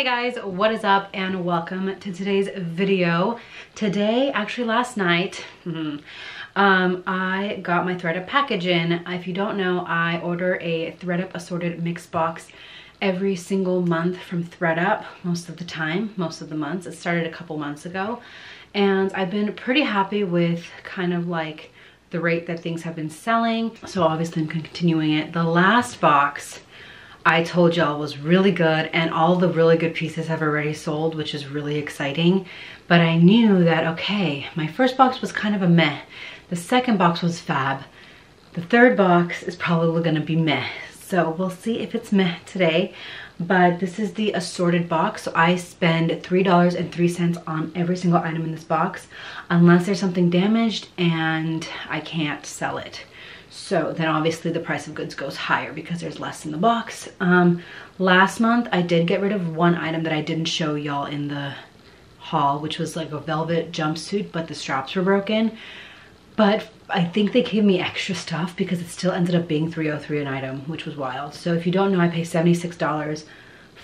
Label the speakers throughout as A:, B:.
A: Hey guys, what is up and welcome to today's video. Today, actually last night, um, I got my ThredUp package in. If you don't know, I order a ThredUp assorted mix box every single month from ThredUp most of the time, most of the months. It started a couple months ago and I've been pretty happy with kind of like the rate that things have been selling. So obviously I'm continuing it. The last box I told y'all was really good and all the really good pieces have already sold, which is really exciting. But I knew that, okay, my first box was kind of a meh. The second box was fab. The third box is probably gonna be meh. So we'll see if it's meh today. But this is the assorted box. So I spend $3.03 on every single item in this box, unless there's something damaged and I can't sell it. So then obviously the price of goods goes higher because there's less in the box. Um, last month I did get rid of one item that I didn't show y'all in the haul, which was like a velvet jumpsuit, but the straps were broken. But I think they gave me extra stuff because it still ended up being 303 an item, which was wild. So if you don't know, I pay $76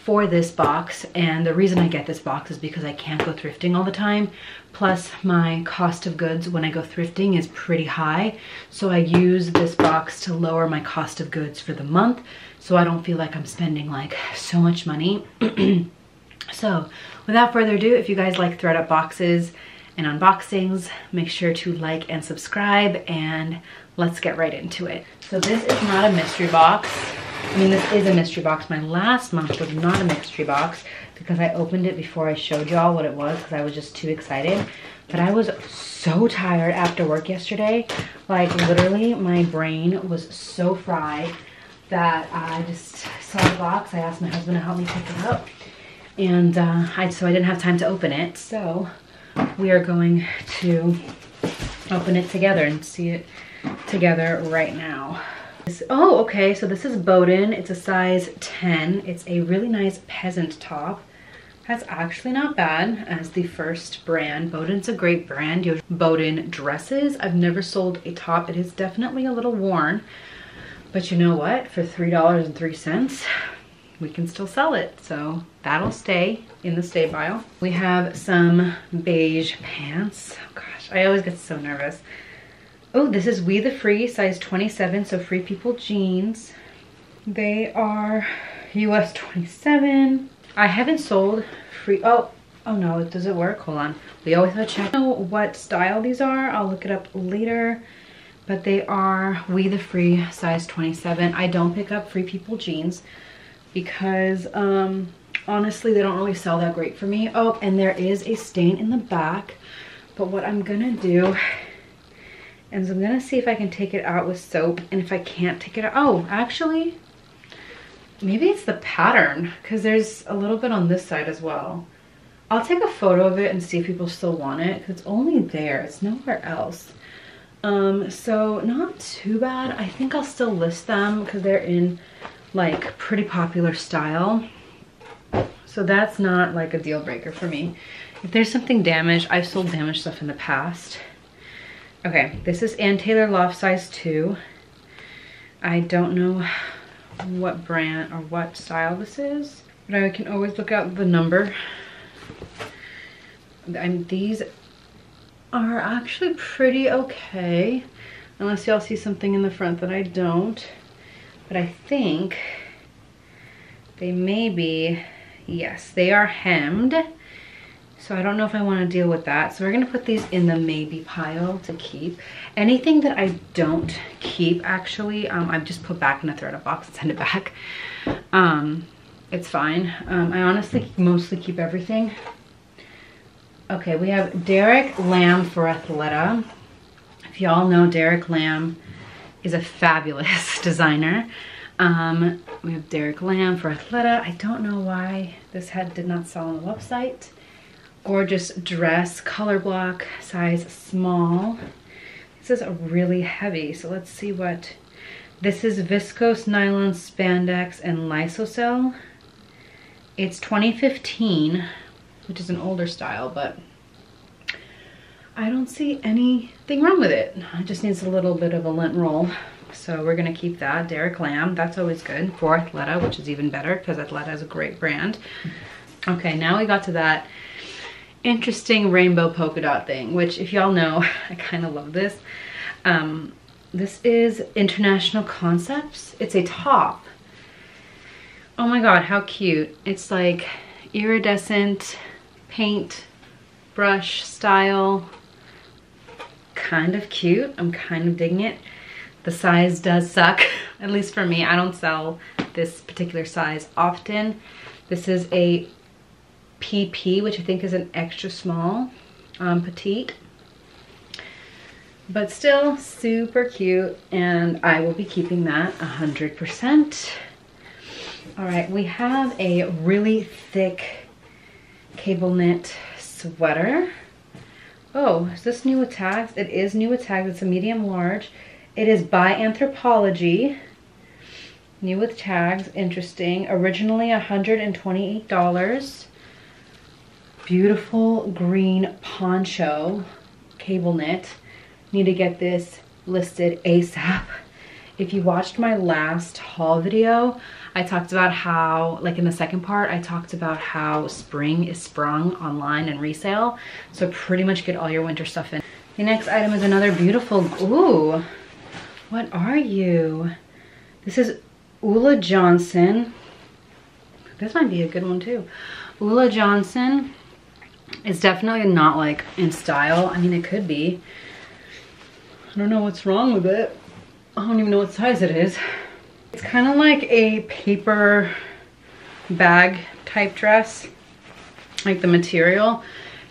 A: for this box and the reason I get this box is because I can't go thrifting all the time. Plus my cost of goods when I go thrifting is pretty high so I use this box to lower my cost of goods for the month so I don't feel like I'm spending like so much money. So without further ado if you guys like ThredUp boxes and unboxings make sure to like and subscribe and let's get right into it. So this is not a mystery box I mean, this is a mystery box. My last month was not a mystery box because I opened it before I showed y'all what it was because I was just too excited. But I was so tired after work yesterday. Like, literally, my brain was so fried that I just saw the box. I asked my husband to help me pick it up. And uh, I, so I didn't have time to open it. So we are going to open it together and see it together right now. Oh, okay, so this is Boden. It's a size 10. It's a really nice peasant top. That's actually not bad as the first brand. Boden's a great brand. You have Boden dresses. I've never sold a top. It is definitely a little worn. But you know what? For $3.03, we can still sell it. So that'll stay in the stay pile. We have some beige pants. Oh gosh, I always get so nervous. Oh, this is We The Free, size 27, so Free People jeans. They are US 27. I haven't sold free, oh, oh no, does it work? Hold on. We always have to check know what style these are. I'll look it up later. But they are We The Free, size 27. I don't pick up Free People jeans because um, honestly, they don't really sell that great for me. Oh, and there is a stain in the back. But what I'm gonna do and so I'm gonna see if I can take it out with soap. And if I can't take it out, oh, actually, maybe it's the pattern because there's a little bit on this side as well. I'll take a photo of it and see if people still want it because it's only there, it's nowhere else. Um, so not too bad. I think I'll still list them because they're in like pretty popular style. So that's not like a deal breaker for me. If there's something damaged, I've sold damaged stuff in the past. Okay, this is Ann Taylor Loft size 2. I don't know what brand or what style this is, but I can always look out the number. And these are actually pretty okay, unless y'all see something in the front that I don't. But I think they may be, yes, they are hemmed. So I don't know if I want to deal with that. So we're going to put these in the maybe pile to keep. Anything that I don't keep, actually, um, I've just put back in a ThredUp box and send it back. Um, it's fine. Um, I honestly mostly keep everything. Okay, we have Derek Lam for Athleta. If y'all know Derek Lam is a fabulous designer. Um, we have Derek Lam for Athleta. I don't know why this head did not sell on the website gorgeous dress, color block, size small. This is really heavy, so let's see what... This is viscose nylon spandex and lyocell. It's 2015, which is an older style, but I don't see anything wrong with it. It just needs a little bit of a lint roll. So we're gonna keep that. Derek Lam, that's always good. For Athleta, which is even better because Athleta is a great brand. Okay, now we got to that interesting rainbow polka dot thing, which if y'all know, I kind of love this. Um, this is International Concepts. It's a top. Oh my God, how cute. It's like iridescent paint brush style. Kind of cute. I'm kind of digging it. The size does suck, at least for me. I don't sell this particular size often. This is a PP, which I think is an extra small, um, petite. But still super cute and I will be keeping that 100%. All right, we have a really thick cable knit sweater. Oh, is this new with tags? It is new with tags. It's a medium large. It is by Anthropologie. New with tags, interesting. Originally $128. Beautiful green poncho, cable knit. Need to get this listed ASAP. If you watched my last haul video, I talked about how, like in the second part, I talked about how spring is sprung online and resale. So pretty much get all your winter stuff in. The next item is another beautiful, ooh, what are you? This is Ulla Johnson. This might be a good one too. Ulla Johnson It's definitely not like in style. I mean, it could be. I don't know what's wrong with it. I don't even know what size it is. It's kind of like a paper bag type dress. Like the material.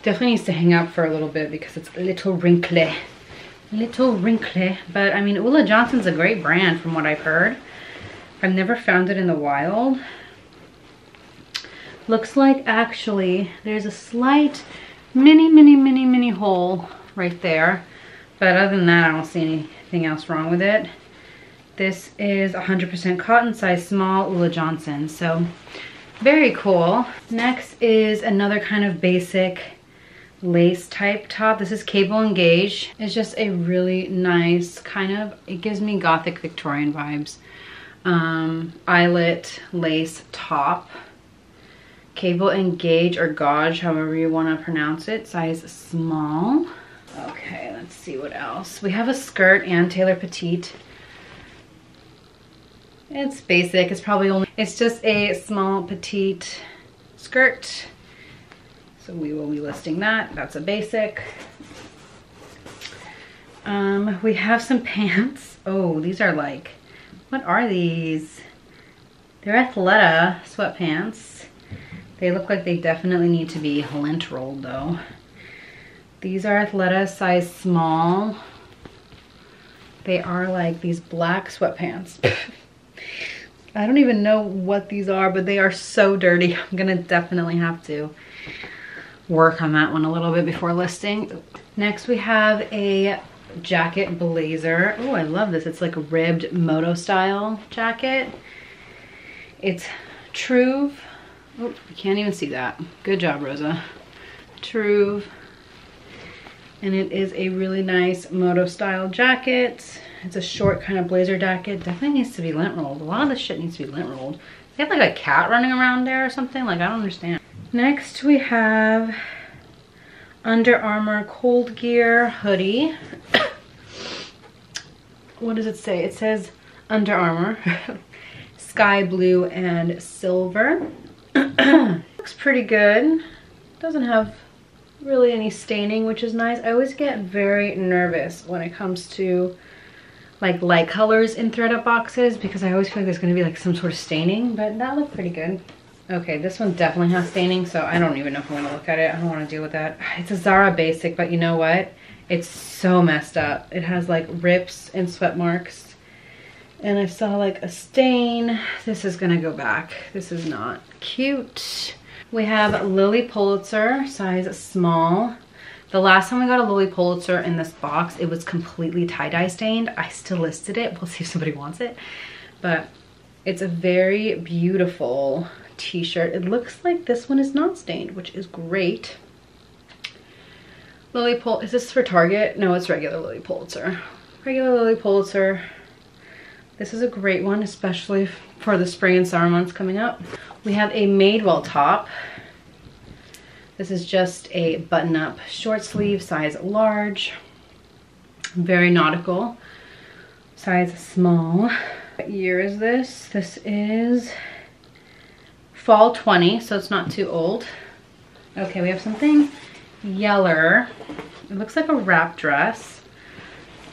A: Definitely needs to hang up for a little bit because it's a little wrinkly little wrinkly. But I mean, Ulla Johnson's a great brand from what I've heard. I've never found it in the wild. Looks like actually there's a slight mini, mini, mini, mini hole right there. But other than that, I don't see anything else wrong with it. This is 100% cotton, size small, Ulla Johnson. So very cool. Next is another kind of basic lace type top. This is Cable and Gauge. It's just a really nice kind of, it gives me Gothic Victorian vibes. Um, eyelet lace top. Cable and Gauge or Gauge, however you want to pronounce it. Size small. Okay, let's see what else. We have a skirt Ann Taylor Petite. It's basic. It's probably only, it's just a small petite skirt so we will be listing that. That's a basic. Um, we have some pants. Oh, these are like, what are these? They're Athleta sweatpants. They look like they definitely need to be lint rolled though. These are Athleta size small. They are like these black sweatpants. I don't even know what these are, but they are so dirty. I'm gonna definitely have to work on that one a little bit before listing. Next we have a jacket blazer. Oh, I love this. It's like a ribbed moto style jacket. It's Truve. Oh, you can't even see that. Good job, Rosa. Truve. And it is a really nice moto style jacket. It's a short kind of blazer jacket. Definitely needs to be lint rolled. A lot of this shit needs to be lint rolled. They have like a cat running around there or something. Like, I don't understand. Next we have Under Armour Cold Gear hoodie. what does it say? It says Under Armour. Sky blue and silver. Looks pretty good. Doesn't have really any staining, which is nice. I always get very nervous when it comes to like light colors in ThredUp boxes because I always feel like there's gonna be like some sort of staining, but that looked pretty good. Okay, this one definitely has staining, so I don't even know if I want to look at it. I don't want to deal with that. It's a Zara basic, but you know what? It's so messed up. It has like rips and sweat marks. And I saw like a stain. This is gonna go back. This is not cute. We have Lilly Pulitzer, size small. The last time we got a Lilly Pulitzer in this box, it was completely tie-dye stained. I still listed it. We'll see if somebody wants it. But it's a very beautiful t-shirt. It looks like this one is not stained, which is great. Lily Pul, is this for Target? No, it's regular Lilly Pulitzer. Regular Lilly Pulitzer. This is a great one, especially for the spring and summer months coming up. We have a Madewell top. This is just a button-up short sleeve, size large. Very nautical. Size small. What year is this? This is fall 20, so it's not too old. Okay, we have something yeller. It looks like a wrap dress.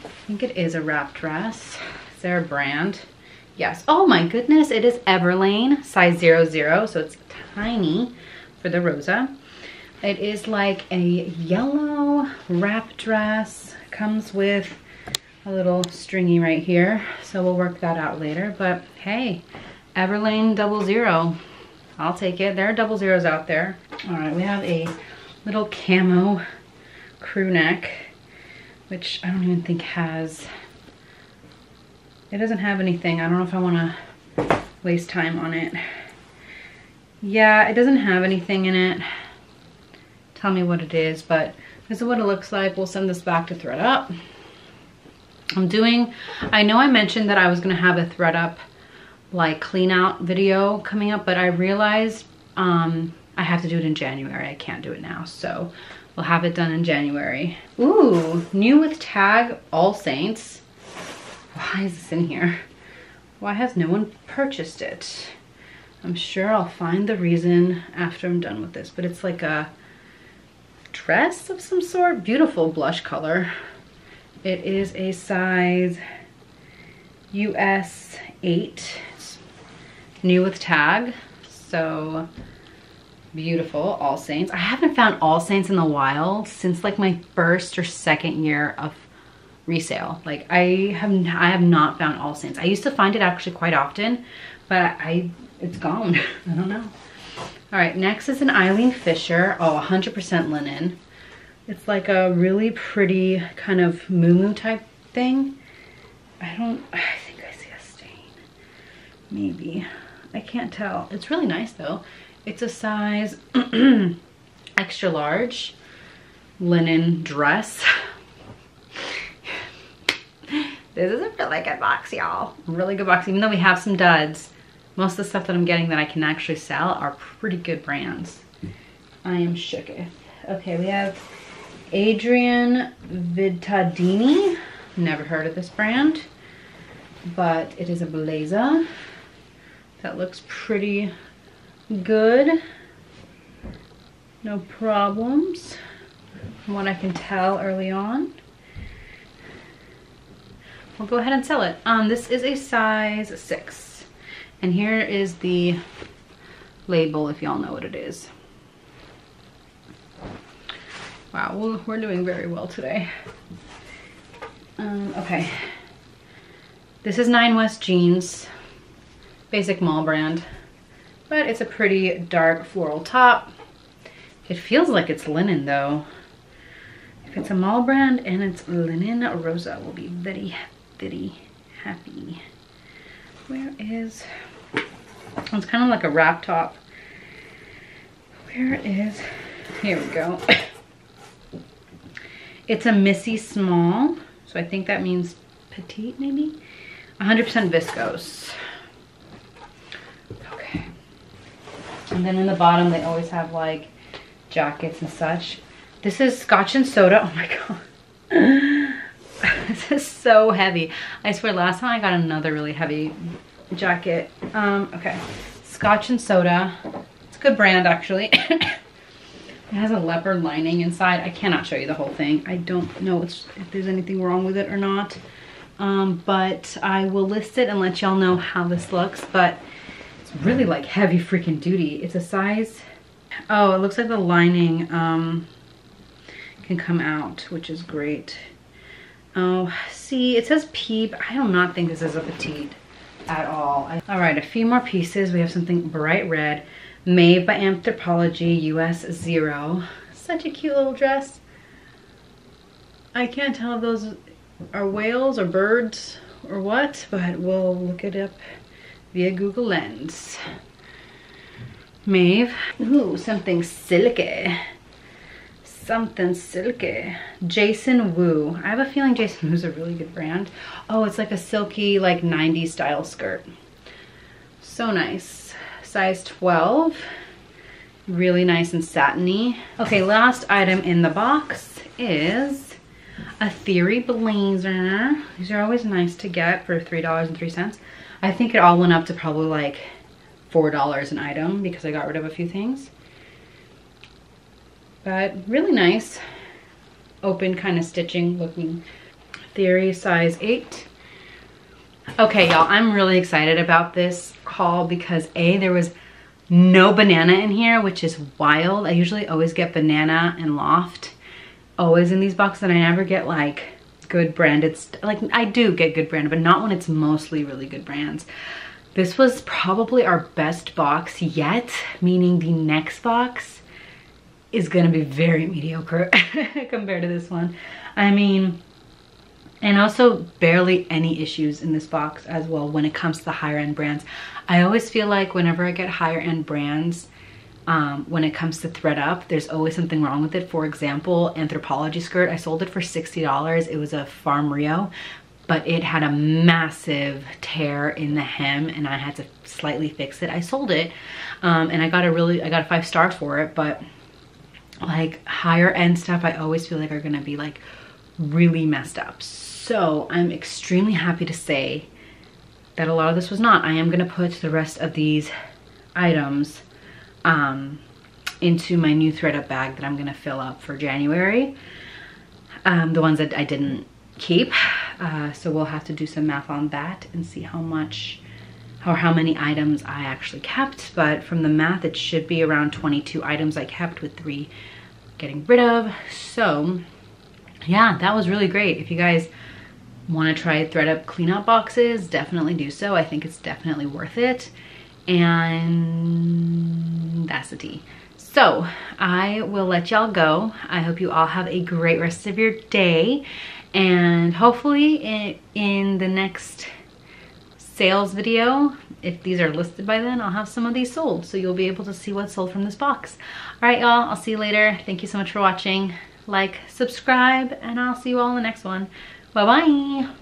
A: I think it is a wrap dress. A brand? Yes. Oh my goodness, it is Everlane, size 00, so it's tiny for the Rosa. It is like a yellow wrap dress. Comes with a little stringy right here, so we'll work that out later. But hey, Everlane double zero. I'll take it. There are double zeros out there. All right, we have a little camo crew neck, which I don't even think has, it doesn't have anything. I don't know if I wanna waste time on it. Yeah, it doesn't have anything in it. Tell me what it is, but this is what it looks like. We'll send this back to thredUP. I'm doing, I know I mentioned that I was gonna have a thredUP like clean out video coming up, but I realized um, I have to do it in January. I can't do it now. So we'll have it done in January. Ooh, new with tag All Saints. Why is this in here? Why has no one purchased it? I'm sure I'll find the reason after I'm done with this, but it's like a dress of some sort. Beautiful blush color. It is a size US 8. It's new with tag. So beautiful all saints i haven't found all saints in the wild since like my first or second year of resale. Like i have i have not found all saints i used to find it actually quite often but i it's gone. I don't know. All right next is an eileen fisher. Oh 100 percent linen. It's like a really pretty kind of moo type thing. I don't i think i see a stain. Maybe. I can't tell. It's really nice though. It's a size extra large linen dress. this is a really good box, y'all. Really good box, even though we have some duds. Most of the stuff that I'm getting that I can actually sell are pretty good brands. I am shooketh. Okay, we have Adrienne Vittadini. Never heard of this brand, but it is a blazer that looks pretty good. No problems from what I can tell early on. We'll go ahead and sell it. Um, this is a size six. And here is the label if y'all know what it is. Wow, we're doing very well today. Um, okay. This is Nine West Jeans, basic mall brand but it's a pretty dark floral top. It feels like it's linen though. If it's a mall brand and it's linen, Rosa will be very, happy. Where is, it's kind of like a wrap top. Where is, here we go. It's a Missy small, so I think that means petite maybe. 100% viscose. Okay. And then in the bottom, they always have like jackets and such. This is Scotch and Soda. Oh my God. this is so heavy. I swear last time I got another really heavy jacket. Um, okay. Scotch and Soda. It's a good brand actually. it has a leopard lining inside. I cannot show you the whole thing. I don't know if there's anything wrong with it or not. Um, but I will list it and let y'all know how this looks. But it's really like heavy freaking duty. It's a size, oh, it looks like the lining um, can come out, which is great. Oh, see, it says peep. I do not think this is a petite at all. All right, a few more pieces. We have something bright red, made by Anthropologie US Zero. Such a cute little dress. I can't tell if those are whales or birds or what, but we'll look it up via Google Lens. Maeve. Ooh, something silky. Something silky. Jason Wu. I have a feeling Jason Wu's a really good brand. Oh, it's like a silky, like 90s style skirt. So nice. Size 12. Really nice and satiny. Okay, last item in the box is a Theory blazer. These are always nice to get for $3.03. I think it all went up to probably like $4 an item because I got rid of a few things. But really nice. Open kind of stitching looking. Theory size 8. Okay, y'all, I'm really excited about this haul because A, there was no banana in here, which is wild. I usually always get banana and loft, always in these boxes, and I never get like good branded, like I do get good branded, but not when it's mostly really good brands. This was probably our best box yet, meaning the next box is gonna be very mediocre compared to this one. I mean, and also barely any issues in this box as well when it comes to the higher end brands. I always feel like whenever I get higher end brands, um, when it comes to thredUP, there's always something wrong with it. For example, Anthropologie skirt, I sold it for $60. It was a Farm Rio, but it had a massive tear in the hem and I had to slightly fix it. I sold it um, and I got a really, I got a five star for it, but like higher end stuff, I always feel like are gonna be like really messed up. So I'm extremely happy to say that a lot of this was not. I am gonna put the rest of these items um, into my new ThredUp bag that I'm gonna fill up for January. Um, the ones that I didn't keep. Uh, so we'll have to do some math on that and see how much or how many items I actually kept. But from the math, it should be around 22 items I kept with three getting rid of. So yeah, that was really great. If you guys want to try thredUP cleanout boxes, definitely do so. I think it's definitely worth it. And that's the tea. So I will let y'all go. I hope you all have a great rest of your day. And hopefully in, in the next sales video, if these are listed by then, I'll have some of these sold. So you'll be able to see what's sold from this box. All right, y'all, I'll see you later. Thank you so much for watching. Like, subscribe, and I'll see you all in the next one. Bye-bye.